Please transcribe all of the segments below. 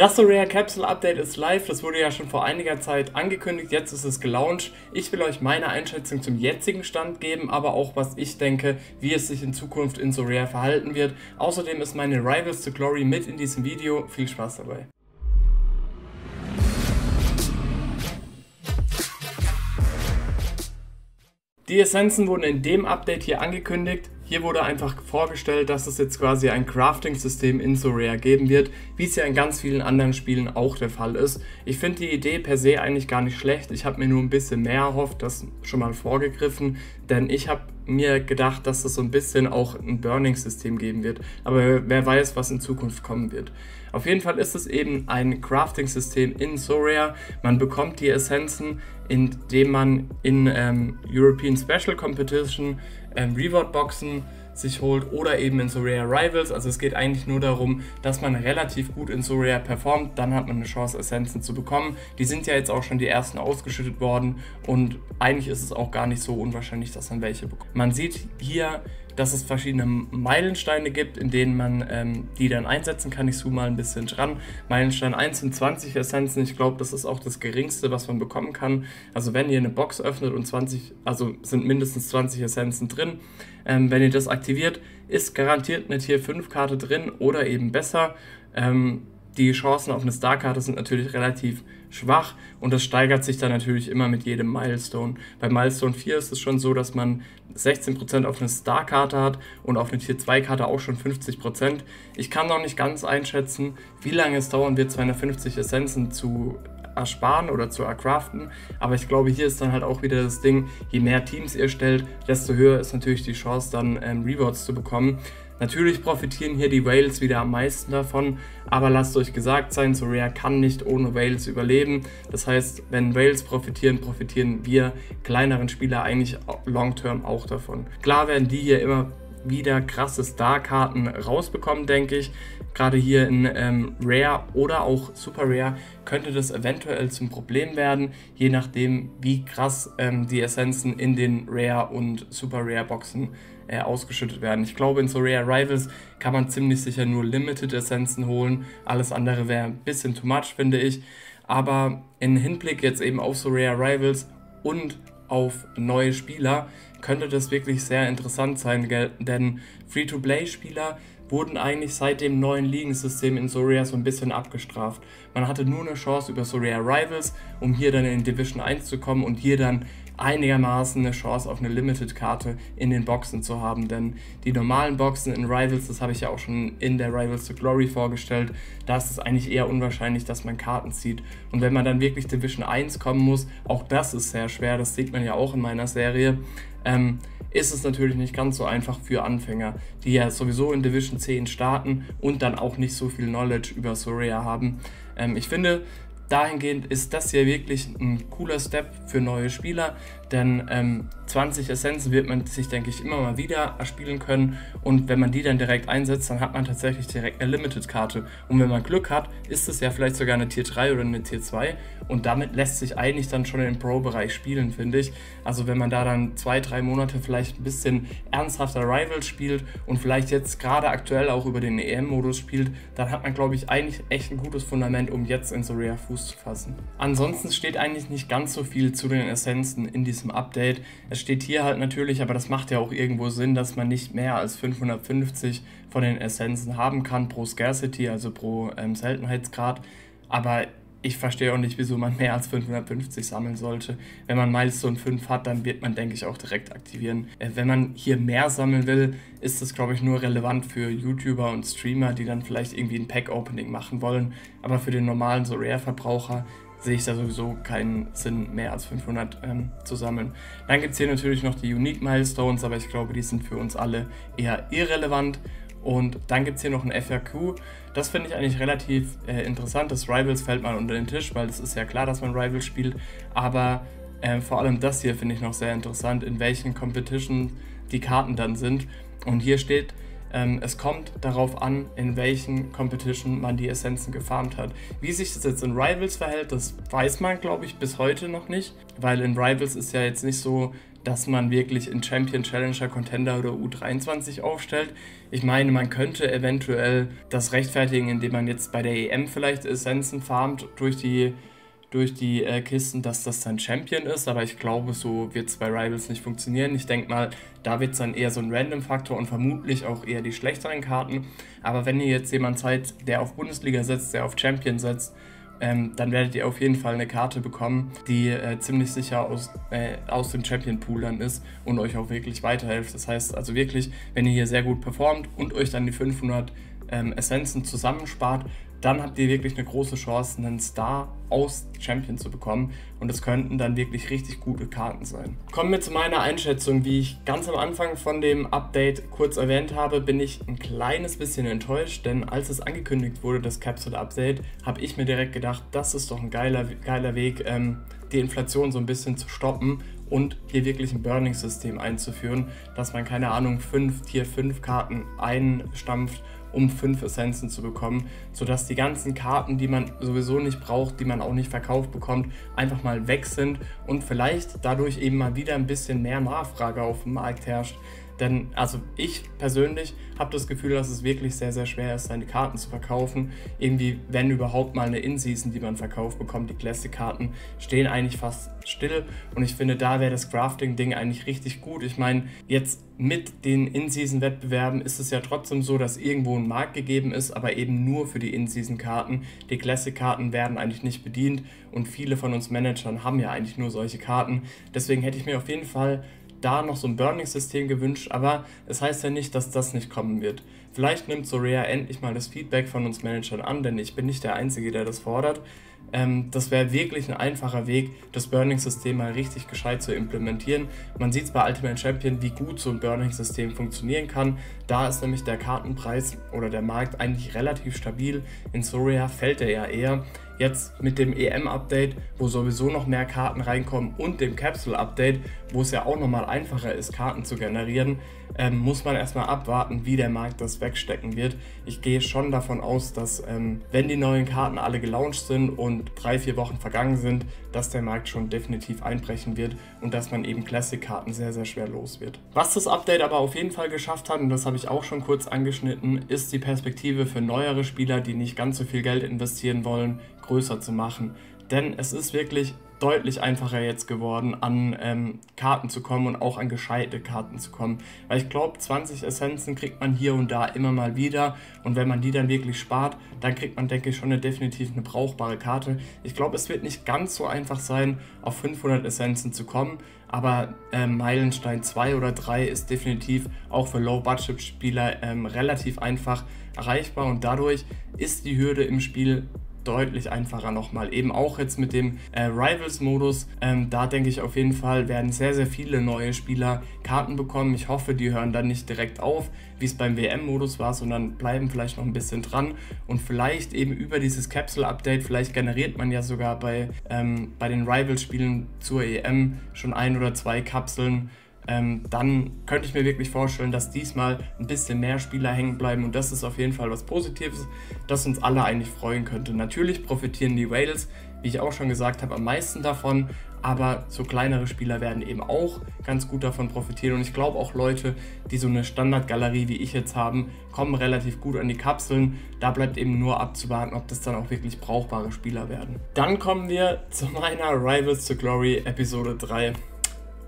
Das So Rare Capsule Update ist live, das wurde ja schon vor einiger Zeit angekündigt, jetzt ist es gelauncht. Ich will euch meine Einschätzung zum jetzigen Stand geben, aber auch was ich denke, wie es sich in Zukunft in So Rare verhalten wird. Außerdem ist meine Rivals to Glory mit in diesem Video. Viel Spaß dabei. Die Essenzen wurden in dem Update hier angekündigt. Hier wurde einfach vorgestellt, dass es jetzt quasi ein Crafting-System in Sorare geben wird, wie es ja in ganz vielen anderen Spielen auch der Fall ist. Ich finde die Idee per se eigentlich gar nicht schlecht. Ich habe mir nur ein bisschen mehr erhofft, das schon mal vorgegriffen, denn ich habe mir gedacht, dass es so ein bisschen auch ein Burning-System geben wird. Aber wer weiß, was in Zukunft kommen wird. Auf jeden Fall ist es eben ein Crafting-System in Sorare. Man bekommt die Essenzen indem man in ähm, European Special Competition ähm, Reward-Boxen sich holt oder eben in Sorare Rivals. Also es geht eigentlich nur darum, dass man relativ gut in Sorare performt, dann hat man eine Chance, Essenzen zu bekommen. Die sind ja jetzt auch schon die ersten ausgeschüttet worden und eigentlich ist es auch gar nicht so unwahrscheinlich, dass man welche bekommt. Man sieht hier dass es verschiedene Meilensteine gibt, in denen man ähm, die dann einsetzen kann. Ich zoome mal ein bisschen dran. Meilenstein 1 sind 20 Essenzen. Ich glaube, das ist auch das geringste, was man bekommen kann. Also wenn ihr eine Box öffnet und 20, also sind mindestens 20 Essenzen drin, ähm, wenn ihr das aktiviert, ist garantiert eine Tier 5 Karte drin oder eben besser. Ähm, die Chancen auf eine Star-Karte sind natürlich relativ schwach und das steigert sich dann natürlich immer mit jedem Milestone. Bei Milestone 4 ist es schon so, dass man 16% auf eine Star-Karte hat und auf eine Tier 2-Karte auch schon 50%. Ich kann noch nicht ganz einschätzen, wie lange es dauern wird, 250 Essenzen zu ersparen oder zu ercraften. Aber ich glaube, hier ist dann halt auch wieder das Ding, je mehr Teams ihr stellt, desto höher ist natürlich die Chance, dann ähm, Rewards zu bekommen. Natürlich profitieren hier die Whales wieder am meisten davon, aber lasst euch gesagt sein, Sorare kann nicht ohne Whales überleben. Das heißt, wenn Whales profitieren, profitieren wir kleineren Spieler eigentlich long-term auch davon. Klar werden die hier immer wieder krasse Star-Karten rausbekommen, denke ich. Gerade hier in ähm, Rare oder auch Super Rare könnte das eventuell zum Problem werden, je nachdem, wie krass ähm, die Essenzen in den Rare und Super Rare Boxen äh, ausgeschüttet werden. Ich glaube, in so Rare Rivals kann man ziemlich sicher nur Limited Essenzen holen. Alles andere wäre ein bisschen too much, finde ich. Aber in Hinblick jetzt eben auf so Rare Rivals und auf neue Spieler könnte das wirklich sehr interessant sein, denn Free-to-Play-Spieler wurden eigentlich seit dem neuen Ligensystem in Soria so ein bisschen abgestraft. Man hatte nur eine Chance über Soria Rivals, um hier dann in Division 1 zu kommen und hier dann einigermaßen eine Chance auf eine Limited-Karte in den Boxen zu haben. Denn die normalen Boxen in Rivals, das habe ich ja auch schon in der Rivals to Glory vorgestellt, da ist es eigentlich eher unwahrscheinlich, dass man Karten zieht. Und wenn man dann wirklich Division 1 kommen muss, auch das ist sehr schwer, das sieht man ja auch in meiner Serie. Ähm, ist es natürlich nicht ganz so einfach für Anfänger, die ja sowieso in Division 10 starten und dann auch nicht so viel Knowledge über Soria haben. Ähm, ich finde, dahingehend ist das hier wirklich ein cooler Step für neue Spieler, denn ähm, 20 Essenzen wird man sich, denke ich, immer mal wieder erspielen können und wenn man die dann direkt einsetzt, dann hat man tatsächlich direkt eine Limited-Karte und wenn man Glück hat, ist es ja vielleicht sogar eine Tier 3 oder eine Tier 2 und damit lässt sich eigentlich dann schon im Pro-Bereich spielen, finde ich. Also wenn man da dann zwei, drei Monate vielleicht ein bisschen ernsthafter Rivals spielt und vielleicht jetzt gerade aktuell auch über den EM-Modus spielt, dann hat man, glaube ich, eigentlich echt ein gutes Fundament, um jetzt in Soria Fuß Fuß zu fassen. Ansonsten steht eigentlich nicht ganz so viel zu den Essenzen in diesem Update. Es steht hier halt natürlich, aber das macht ja auch irgendwo Sinn, dass man nicht mehr als 550 von den Essenzen haben kann pro Scarcity, also pro ähm, Seltenheitsgrad. Aber ich verstehe auch nicht, wieso man mehr als 550 sammeln sollte. Wenn man Milestone 5 hat, dann wird man, denke ich, auch direkt aktivieren. Äh, wenn man hier mehr sammeln will, ist das, glaube ich, nur relevant für YouTuber und Streamer, die dann vielleicht irgendwie ein Pack-Opening machen wollen. Aber für den normalen so Rare-Verbraucher sehe ich da sowieso keinen Sinn, mehr als 500 ähm, zu sammeln. Dann gibt es hier natürlich noch die Unique Milestones, aber ich glaube, die sind für uns alle eher irrelevant. Und dann gibt es hier noch ein FAQ. Das finde ich eigentlich relativ äh, interessant. Das Rivals fällt mal unter den Tisch, weil es ist ja klar, dass man Rivals spielt. Aber äh, vor allem das hier finde ich noch sehr interessant, in welchen Competitions die Karten dann sind. Und hier steht, es kommt darauf an, in welchen Competition man die Essenzen gefarmt hat. Wie sich das jetzt in Rivals verhält, das weiß man, glaube ich, bis heute noch nicht, weil in Rivals ist ja jetzt nicht so, dass man wirklich in Champion, Challenger, Contender oder U23 aufstellt. Ich meine, man könnte eventuell das rechtfertigen, indem man jetzt bei der EM vielleicht Essenzen farmt durch die durch die äh, Kisten, dass das dann Champion ist, aber ich glaube, so wird es bei Rivals nicht funktionieren. Ich denke mal, da wird es dann eher so ein Random-Faktor und vermutlich auch eher die schlechteren Karten. Aber wenn ihr jetzt jemand seid, der auf Bundesliga setzt, der auf Champion setzt, ähm, dann werdet ihr auf jeden Fall eine Karte bekommen, die äh, ziemlich sicher aus, äh, aus dem Champion-Pool dann ist und euch auch wirklich weiterhilft. Das heißt also wirklich, wenn ihr hier sehr gut performt und euch dann die 500 ähm, Essenzen zusammenspart, dann habt ihr wirklich eine große Chance, einen Star aus Champion zu bekommen. Und das könnten dann wirklich richtig gute Karten sein. Kommen wir zu meiner Einschätzung. Wie ich ganz am Anfang von dem Update kurz erwähnt habe, bin ich ein kleines bisschen enttäuscht, denn als es angekündigt wurde, das Capsule Update, habe ich mir direkt gedacht, das ist doch ein geiler, geiler Weg, ähm, die Inflation so ein bisschen zu stoppen und hier wirklich ein Burning-System einzuführen, dass man, keine Ahnung, 5 Tier 5 Karten einstampft um 5 Essenzen zu bekommen, sodass die ganzen Karten, die man sowieso nicht braucht, die man auch nicht verkauft bekommt, einfach mal weg sind und vielleicht dadurch eben mal wieder ein bisschen mehr Nachfrage auf dem Markt herrscht. Denn also ich persönlich habe das Gefühl, dass es wirklich sehr, sehr schwer ist, seine Karten zu verkaufen. Irgendwie, wenn überhaupt mal eine In-Season, die man verkauft bekommt, die Classic-Karten stehen eigentlich fast still. Und ich finde, da wäre das Crafting-Ding eigentlich richtig gut. Ich meine, jetzt mit den In-Season-Wettbewerben ist es ja trotzdem so, dass irgendwo ein Markt gegeben ist, aber eben nur für die In-Season-Karten. Die Classic-Karten werden eigentlich nicht bedient und viele von uns Managern haben ja eigentlich nur solche Karten. Deswegen hätte ich mir auf jeden Fall da noch so ein Burning-System gewünscht, aber es heißt ja nicht, dass das nicht kommen wird. Vielleicht nimmt Sorea endlich mal das Feedback von uns Managern an, denn ich bin nicht der Einzige, der das fordert. Ähm, das wäre wirklich ein einfacher Weg, das Burning-System mal richtig gescheit zu implementieren. Man sieht es bei Ultimate Champion, wie gut so ein Burning-System funktionieren kann. Da ist nämlich der Kartenpreis oder der Markt eigentlich relativ stabil. In Soria fällt er ja eher. Jetzt mit dem EM-Update, wo sowieso noch mehr Karten reinkommen und dem Capsule-Update, wo es ja auch nochmal einfacher ist, Karten zu generieren, ähm, muss man erstmal abwarten, wie der Markt das wegstecken wird. Ich gehe schon davon aus, dass ähm, wenn die neuen Karten alle gelauncht sind und drei, vier Wochen vergangen sind, dass der Markt schon definitiv einbrechen wird und dass man eben Classic-Karten sehr, sehr schwer los wird. Was das Update aber auf jeden Fall geschafft hat, und das habe ich auch schon kurz angeschnitten, ist die Perspektive für neuere Spieler, die nicht ganz so viel Geld investieren wollen, größer zu machen. Denn es ist wirklich deutlich einfacher jetzt geworden, an ähm, Karten zu kommen und auch an gescheite Karten zu kommen. Weil ich glaube, 20 Essenzen kriegt man hier und da immer mal wieder und wenn man die dann wirklich spart, dann kriegt man, denke ich, schon eine, definitiv eine brauchbare Karte. Ich glaube, es wird nicht ganz so einfach sein, auf 500 Essenzen zu kommen, aber äh, Meilenstein 2 oder 3 ist definitiv auch für Low-Budget-Spieler ähm, relativ einfach erreichbar und dadurch ist die Hürde im Spiel deutlich einfacher nochmal. Eben auch jetzt mit dem äh, Rivals-Modus. Ähm, da denke ich auf jeden Fall, werden sehr, sehr viele neue Spieler Karten bekommen. Ich hoffe, die hören dann nicht direkt auf, wie es beim WM-Modus war, sondern bleiben vielleicht noch ein bisschen dran. Und vielleicht eben über dieses Capsule-Update, vielleicht generiert man ja sogar bei, ähm, bei den Rivals-Spielen zur EM schon ein oder zwei Kapseln ähm, dann könnte ich mir wirklich vorstellen, dass diesmal ein bisschen mehr Spieler hängen bleiben und das ist auf jeden Fall was Positives, das uns alle eigentlich freuen könnte. Natürlich profitieren die Whales, wie ich auch schon gesagt habe, am meisten davon, aber so kleinere Spieler werden eben auch ganz gut davon profitieren und ich glaube auch Leute, die so eine Standardgalerie wie ich jetzt haben, kommen relativ gut an die Kapseln. Da bleibt eben nur abzuwarten, ob das dann auch wirklich brauchbare Spieler werden. Dann kommen wir zu meiner Rivals to Glory Episode 3.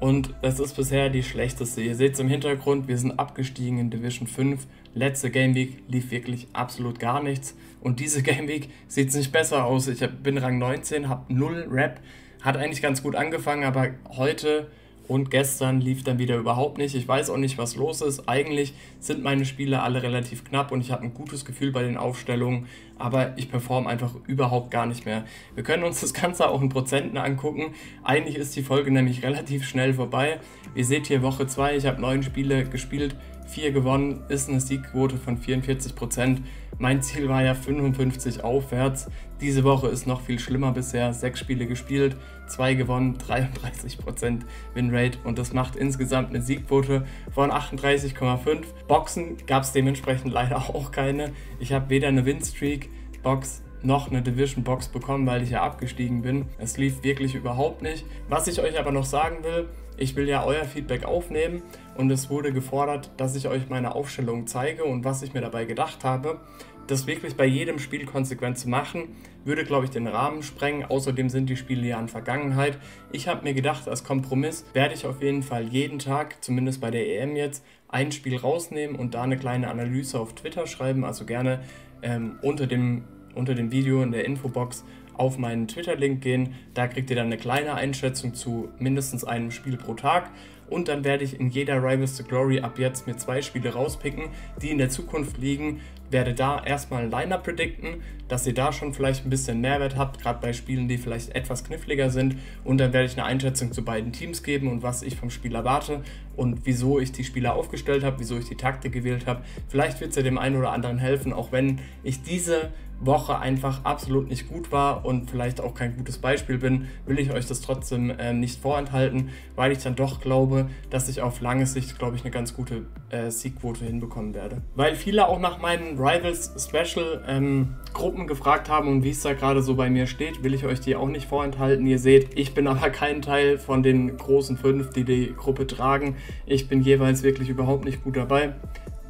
Und es ist bisher die schlechteste. Ihr seht es im Hintergrund, wir sind abgestiegen in Division 5. Letzte Game Week lief wirklich absolut gar nichts. Und diese Game Week sieht es nicht besser aus. Ich bin Rang 19, habe 0 Rap. Hat eigentlich ganz gut angefangen, aber heute und gestern lief dann wieder überhaupt nicht. Ich weiß auch nicht, was los ist. Eigentlich sind meine Spiele alle relativ knapp und ich habe ein gutes Gefühl bei den Aufstellungen, aber ich performe einfach überhaupt gar nicht mehr. Wir können uns das Ganze auch in Prozenten angucken. Eigentlich ist die Folge nämlich relativ schnell vorbei. Ihr seht hier Woche 2, ich habe neun Spiele gespielt, 4 gewonnen, ist eine Siegquote von 44%. Mein Ziel war ja 55 aufwärts. Diese Woche ist noch viel schlimmer bisher. Sechs Spiele gespielt, zwei gewonnen, 33% Winrate und das macht insgesamt eine Siegquote von 38,5. Boxen gab es dementsprechend leider auch keine. Ich habe weder eine Winstreak, Box noch eine Division Box bekommen, weil ich ja abgestiegen bin. Es lief wirklich überhaupt nicht. Was ich euch aber noch sagen will, ich will ja euer Feedback aufnehmen und es wurde gefordert, dass ich euch meine Aufstellung zeige und was ich mir dabei gedacht habe. Das wirklich bei jedem Spiel konsequent zu machen, würde, glaube ich, den Rahmen sprengen. Außerdem sind die Spiele ja in Vergangenheit. Ich habe mir gedacht, als Kompromiss werde ich auf jeden Fall jeden Tag, zumindest bei der EM jetzt, ein Spiel rausnehmen und da eine kleine Analyse auf Twitter schreiben. Also gerne ähm, unter, dem, unter dem Video in der Infobox auf meinen Twitter-Link gehen. Da kriegt ihr dann eine kleine Einschätzung zu mindestens einem Spiel pro Tag. Und dann werde ich in jeder Rivals to Glory ab jetzt mir zwei Spiele rauspicken, die in der Zukunft liegen. Werde da erstmal ein Liner predikten, dass ihr da schon vielleicht ein bisschen Mehrwert habt, gerade bei Spielen, die vielleicht etwas kniffliger sind. Und dann werde ich eine Einschätzung zu beiden Teams geben und was ich vom Spiel erwarte und wieso ich die Spieler aufgestellt habe, wieso ich die Taktik gewählt habe. Vielleicht wird es ja dem einen oder anderen helfen, auch wenn ich diese Woche einfach absolut nicht gut war und vielleicht auch kein gutes Beispiel bin, will ich euch das trotzdem äh, nicht vorenthalten, weil ich dann doch glaube, dass ich auf lange Sicht, glaube ich, eine ganz gute äh, Siegquote hinbekommen werde. Weil viele auch nach meinen Rivals Special ähm, Gruppen gefragt haben und wie es da gerade so bei mir steht, will ich euch die auch nicht vorenthalten. Ihr seht, ich bin aber kein Teil von den großen fünf, die die Gruppe tragen. Ich bin jeweils wirklich überhaupt nicht gut dabei.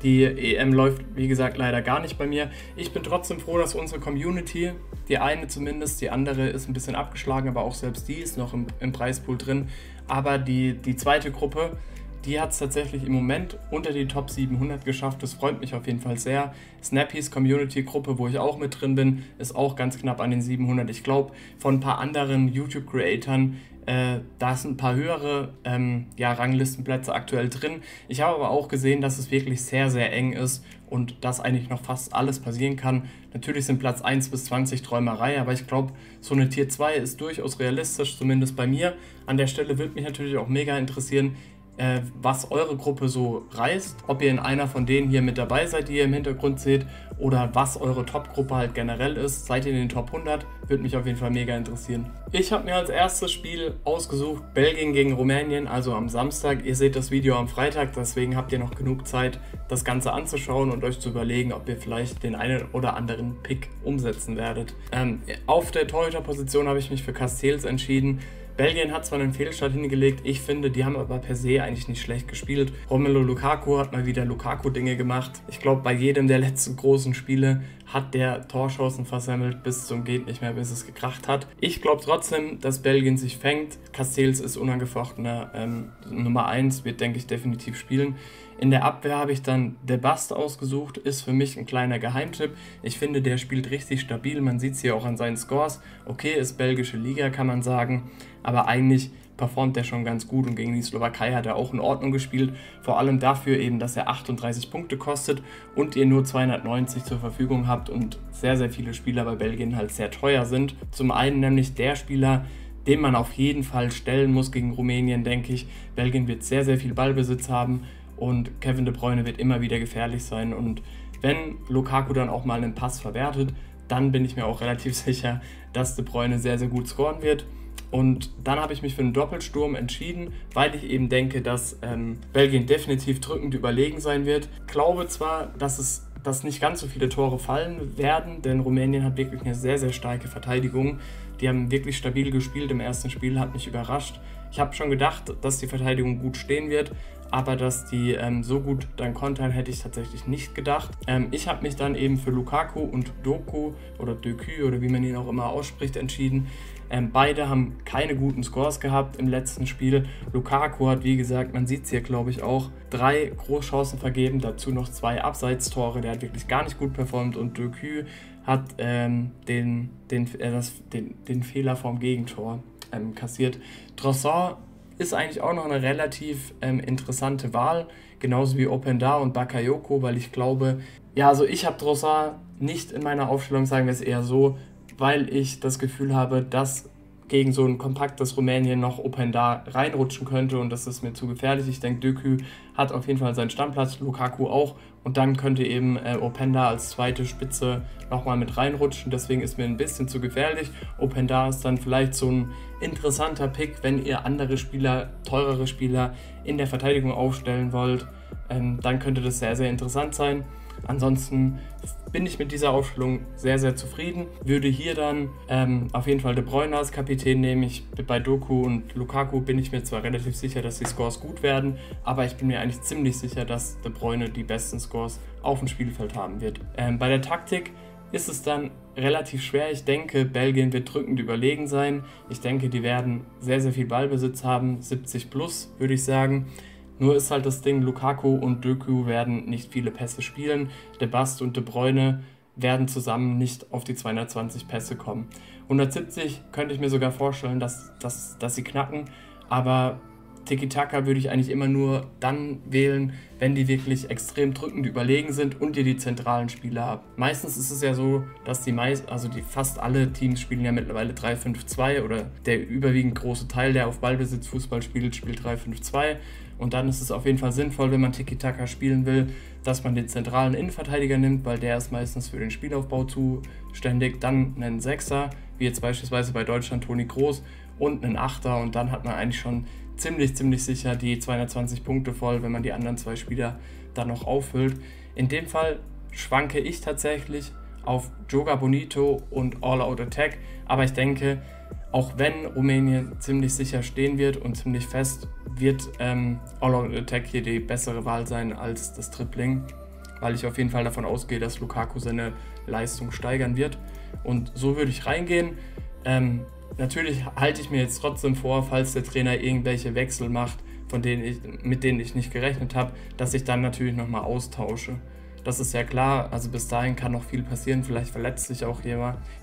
Die EM läuft, wie gesagt, leider gar nicht bei mir. Ich bin trotzdem froh, dass unsere Community, die eine zumindest, die andere ist ein bisschen abgeschlagen, aber auch selbst die ist noch im, im Preispool drin. Aber die, die zweite Gruppe, die hat es tatsächlich im Moment unter die Top 700 geschafft. Das freut mich auf jeden Fall sehr. Snappys Community-Gruppe, wo ich auch mit drin bin, ist auch ganz knapp an den 700. Ich glaube, von ein paar anderen YouTube-Creatoren äh, da sind ein paar höhere ähm, ja, Ranglistenplätze aktuell drin. Ich habe aber auch gesehen, dass es wirklich sehr, sehr eng ist und dass eigentlich noch fast alles passieren kann. Natürlich sind Platz 1 bis 20 Träumerei, aber ich glaube, so eine Tier 2 ist durchaus realistisch, zumindest bei mir. An der Stelle würde mich natürlich auch mega interessieren, äh, was eure Gruppe so reißt, ob ihr in einer von denen hier mit dabei seid, die ihr im Hintergrund seht, oder was eure Top-Gruppe halt generell ist. Seid ihr in den Top 100? Würde mich auf jeden Fall mega interessieren. Ich habe mir als erstes Spiel ausgesucht Belgien gegen Rumänien, also am Samstag. Ihr seht das Video am Freitag, deswegen habt ihr noch genug Zeit, das Ganze anzuschauen und euch zu überlegen, ob ihr vielleicht den einen oder anderen Pick umsetzen werdet. Ähm, auf der Torhüter-Position habe ich mich für Castells entschieden. Belgien hat zwar einen Fehlstart hingelegt, ich finde, die haben aber per se eigentlich nicht schlecht gespielt. Romelu Lukaku hat mal wieder Lukaku-Dinge gemacht. Ich glaube, bei jedem der letzten großen Spiele hat der Torchancen versammelt bis zum geht nicht mehr, bis es gekracht hat. Ich glaube trotzdem, dass Belgien sich fängt. Castells ist unangefochtener ähm, Nummer 1, wird, denke ich, definitiv spielen. In der Abwehr habe ich dann De Bast ausgesucht, ist für mich ein kleiner Geheimtipp. Ich finde, der spielt richtig stabil, man sieht es hier auch an seinen Scores. Okay, ist belgische Liga, kann man sagen, aber eigentlich performt er schon ganz gut und gegen die Slowakei hat er auch in Ordnung gespielt. Vor allem dafür eben, dass er 38 Punkte kostet und ihr nur 290 zur Verfügung habt und sehr, sehr viele Spieler bei Belgien halt sehr teuer sind. Zum einen nämlich der Spieler, den man auf jeden Fall stellen muss gegen Rumänien, denke ich. Belgien wird sehr, sehr viel Ballbesitz haben und Kevin De Bruyne wird immer wieder gefährlich sein. Und wenn Lukaku dann auch mal einen Pass verwertet, dann bin ich mir auch relativ sicher, dass De Bruyne sehr, sehr gut scoren wird. Und dann habe ich mich für einen Doppelsturm entschieden, weil ich eben denke, dass ähm, Belgien definitiv drückend überlegen sein wird. Glaube zwar, dass es dass nicht ganz so viele Tore fallen werden, denn Rumänien hat wirklich eine sehr, sehr starke Verteidigung. Die haben wirklich stabil gespielt im ersten Spiel, hat mich überrascht. Ich habe schon gedacht, dass die Verteidigung gut stehen wird, aber dass die ähm, so gut dann kontern, hätte ich tatsächlich nicht gedacht. Ähm, ich habe mich dann eben für Lukaku und Doku oder Dökü oder wie man ihn auch immer ausspricht entschieden. Ähm, beide haben keine guten Scores gehabt im letzten Spiel. Lukaku hat, wie gesagt, man sieht es hier glaube ich auch, drei Großchancen vergeben, dazu noch zwei Abseitstore. Der hat wirklich gar nicht gut performt und Dökü hat ähm, den, den, äh, das, den, den Fehler vom Gegentor ähm, kassiert. Trossard ist eigentlich auch noch eine relativ ähm, interessante Wahl, genauso wie Openda und Bakayoko, weil ich glaube, ja, also ich habe Trossard nicht in meiner Aufstellung, sagen wir es eher so, weil ich das Gefühl habe, dass gegen so ein kompaktes Rumänien noch Openda reinrutschen könnte und das ist mir zu gefährlich. Ich denke, Dökü hat auf jeden Fall seinen Stammplatz, Lukaku auch und dann könnte eben äh, Openda als zweite Spitze nochmal mit reinrutschen. Deswegen ist mir ein bisschen zu gefährlich. Openda ist dann vielleicht so ein interessanter Pick, wenn ihr andere Spieler, teurere Spieler in der Verteidigung aufstellen wollt. Ähm, dann könnte das sehr, sehr interessant sein. Ansonsten bin ich mit dieser Aufstellung sehr, sehr zufrieden. Würde hier dann ähm, auf jeden Fall De Bruyne als Kapitän nehmen. Ich, bei Doku und Lukaku bin ich mir zwar relativ sicher, dass die Scores gut werden, aber ich bin mir eigentlich ziemlich sicher, dass De Bruyne die besten Scores auf dem Spielfeld haben wird. Ähm, bei der Taktik ist es dann relativ schwer. Ich denke, Belgien wird drückend überlegen sein. Ich denke, die werden sehr, sehr viel Ballbesitz haben, 70 plus, würde ich sagen. Nur ist halt das Ding, Lukaku und Döku werden nicht viele Pässe spielen. De Bast und De Bruyne werden zusammen nicht auf die 220 Pässe kommen. 170 könnte ich mir sogar vorstellen, dass, dass, dass sie knacken, aber Tiki-Taka würde ich eigentlich immer nur dann wählen, wenn die wirklich extrem drückend überlegen sind und ihr die zentralen Spieler habt. Meistens ist es ja so, dass die meist, also die fast alle Teams spielen ja mittlerweile 3-5-2 oder der überwiegend große Teil, der auf Ballbesitz Fußball spielt, spielt 3-5-2 und dann ist es auf jeden Fall sinnvoll, wenn man Tiki-Taka spielen will, dass man den zentralen Innenverteidiger nimmt, weil der ist meistens für den Spielaufbau zuständig. Dann einen Sechser, wie jetzt beispielsweise bei Deutschland Toni Groß und einen Achter und dann hat man eigentlich schon ziemlich, ziemlich sicher die 220 Punkte voll, wenn man die anderen zwei Spieler dann noch auffüllt. In dem Fall schwanke ich tatsächlich auf Joga Bonito und All Out Attack, aber ich denke, auch wenn Rumänien ziemlich sicher stehen wird und ziemlich fest, wird ähm, All-Out Attack hier die bessere Wahl sein als das Tripling, weil ich auf jeden Fall davon ausgehe, dass Lukaku seine Leistung steigern wird. Und so würde ich reingehen. Ähm, natürlich halte ich mir jetzt trotzdem vor, falls der Trainer irgendwelche Wechsel macht, von denen ich, mit denen ich nicht gerechnet habe, dass ich dann natürlich nochmal austausche. Das ist ja klar, also bis dahin kann noch viel passieren, vielleicht verletzt sich auch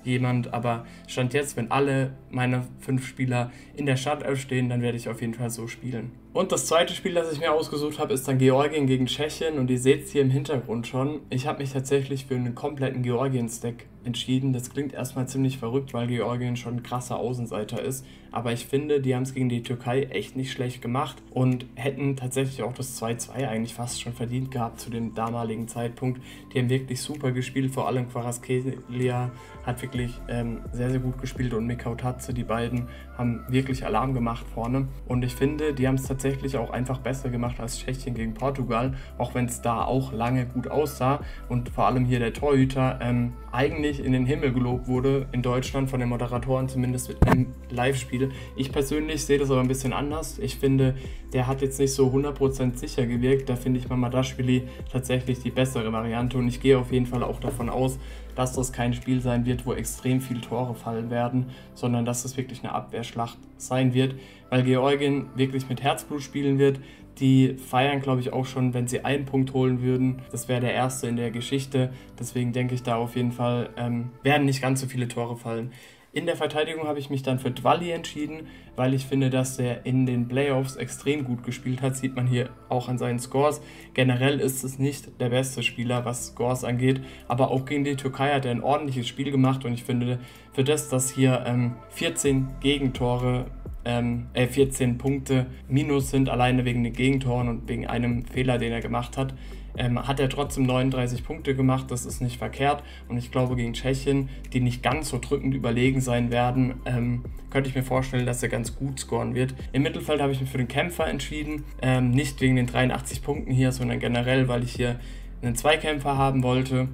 jemand, aber Stand jetzt, wenn alle meine fünf Spieler in der Startelf stehen, dann werde ich auf jeden Fall so spielen. Und das zweite Spiel, das ich mir ausgesucht habe, ist dann Georgien gegen Tschechien und ihr seht es hier im Hintergrund schon. Ich habe mich tatsächlich für einen kompletten Georgien-Stack entschieden. Das klingt erstmal ziemlich verrückt, weil Georgien schon ein krasser Außenseiter ist. Aber ich finde, die haben es gegen die Türkei echt nicht schlecht gemacht und hätten tatsächlich auch das 2-2 eigentlich fast schon verdient gehabt zu dem damaligen Zeitpunkt. Die haben wirklich super gespielt, vor allem Quaraskelia hat wirklich ähm, sehr, sehr gut gespielt und Mikautatze, die beiden haben wirklich Alarm gemacht vorne. Und ich finde, die haben es tatsächlich auch einfach besser gemacht als Tschechien gegen Portugal, auch wenn es da auch lange gut aussah und vor allem hier der Torhüter ähm, eigentlich in den Himmel gelobt wurde, in Deutschland von den Moderatoren zumindest im Live-Spiel. Ich persönlich sehe das aber ein bisschen anders. Ich finde, der hat jetzt nicht so 100% sicher gewirkt. Da finde ich Mamadashvili tatsächlich die bessere Variante und ich gehe auf jeden Fall auch davon aus, dass das kein Spiel sein wird, wo extrem viele Tore fallen werden, sondern dass es wirklich eine Abwehrschlacht sein wird, weil Georgien wirklich mit Herzblut spielen wird. Die feiern, glaube ich, auch schon, wenn sie einen Punkt holen würden. Das wäre der erste in der Geschichte. Deswegen denke ich da auf jeden Fall, ähm, werden nicht ganz so viele Tore fallen. In der Verteidigung habe ich mich dann für Dwali entschieden, weil ich finde, dass er in den Playoffs extrem gut gespielt hat. Sieht man hier auch an seinen Scores. Generell ist es nicht der beste Spieler, was Scores angeht, aber auch gegen die Türkei hat er ein ordentliches Spiel gemacht und ich finde, für das, dass hier ähm, 14 Gegentore ähm, äh, 14 Punkte minus sind, alleine wegen den Gegentoren und wegen einem Fehler, den er gemacht hat, ähm, hat er trotzdem 39 Punkte gemacht. Das ist nicht verkehrt. Und ich glaube, gegen Tschechien, die nicht ganz so drückend überlegen sein werden, ähm, könnte ich mir vorstellen, dass er ganz gut scoren wird. Im Mittelfeld habe ich mich für den Kämpfer entschieden. Ähm, nicht wegen den 83 Punkten hier, sondern generell, weil ich hier einen Zweikämpfer haben wollte.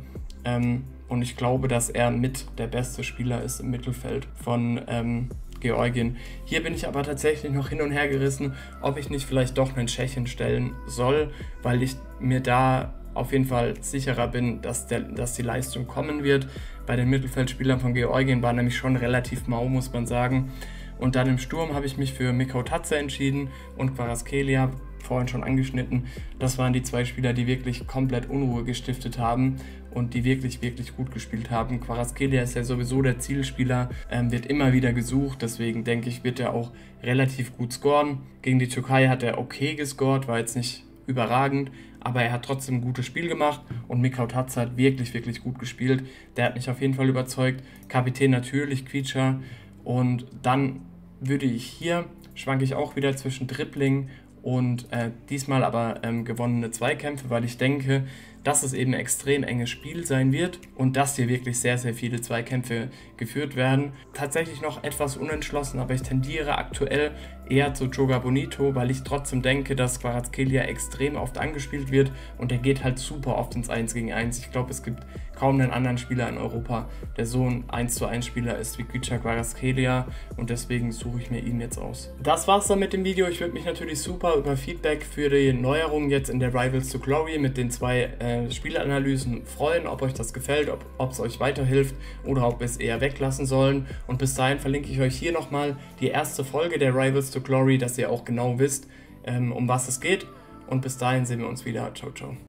Ähm, und ich glaube, dass er mit der beste Spieler ist im Mittelfeld von ähm, Georgien. Hier bin ich aber tatsächlich noch hin und her gerissen, ob ich nicht vielleicht doch einen Tschechien stellen soll, weil ich mir da auf jeden Fall sicherer bin, dass, der, dass die Leistung kommen wird. Bei den Mittelfeldspielern von Georgien war nämlich schon relativ mau, muss man sagen. Und dann im Sturm habe ich mich für Tatze entschieden und Quaraskelia, vorhin schon angeschnitten. Das waren die zwei Spieler, die wirklich komplett Unruhe gestiftet haben und die wirklich, wirklich gut gespielt haben. Quaraskelia ist ja sowieso der Zielspieler, ähm, wird immer wieder gesucht, deswegen denke ich, wird er auch relativ gut scoren. Gegen die Türkei hat er okay gescored, war jetzt nicht überragend, aber er hat trotzdem ein gutes Spiel gemacht und Mikau Tatze hat wirklich, wirklich gut gespielt. Der hat mich auf jeden Fall überzeugt. Kapitän natürlich, Quietscher. Und dann würde ich hier, schwanke ich auch wieder zwischen Dribbling und äh, diesmal aber ähm, gewonnene Zweikämpfe, weil ich denke, dass es eben ein extrem enges Spiel sein wird und dass hier wirklich sehr, sehr viele Zweikämpfe geführt werden. Tatsächlich noch etwas unentschlossen, aber ich tendiere aktuell eher zu Joga Bonito, weil ich trotzdem denke, dass Quarazkelia extrem oft angespielt wird und der geht halt super oft ins 1 gegen 1. Ich glaube, es gibt kaum einen anderen Spieler in Europa, der so ein 1 zu 1 Spieler ist wie Gwicha Quarazkelia und deswegen suche ich mir ihn jetzt aus. Das war's dann mit dem Video. Ich würde mich natürlich super über Feedback für die Neuerungen jetzt in der Rivals to Glory mit den zwei äh, Spielanalysen freuen, ob euch das gefällt, ob es euch weiterhilft oder ob es eher weglassen sollen. Und bis dahin verlinke ich euch hier nochmal die erste Folge der Rivals to Glory, dass ihr auch genau wisst, ähm, um was es geht. Und bis dahin sehen wir uns wieder. Ciao, ciao.